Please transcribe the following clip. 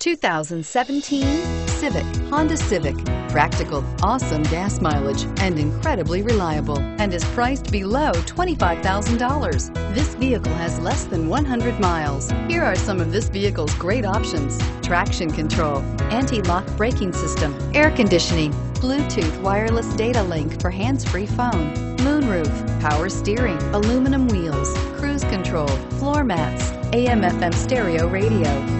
2017 Civic, Honda Civic. Practical, awesome gas mileage, and incredibly reliable, and is priced below $25,000. This vehicle has less than 100 miles. Here are some of this vehicle's great options. Traction control, anti-lock braking system, air conditioning, Bluetooth wireless data link for hands-free phone, moonroof, power steering, aluminum wheels, cruise control, floor mats, AM FM stereo radio.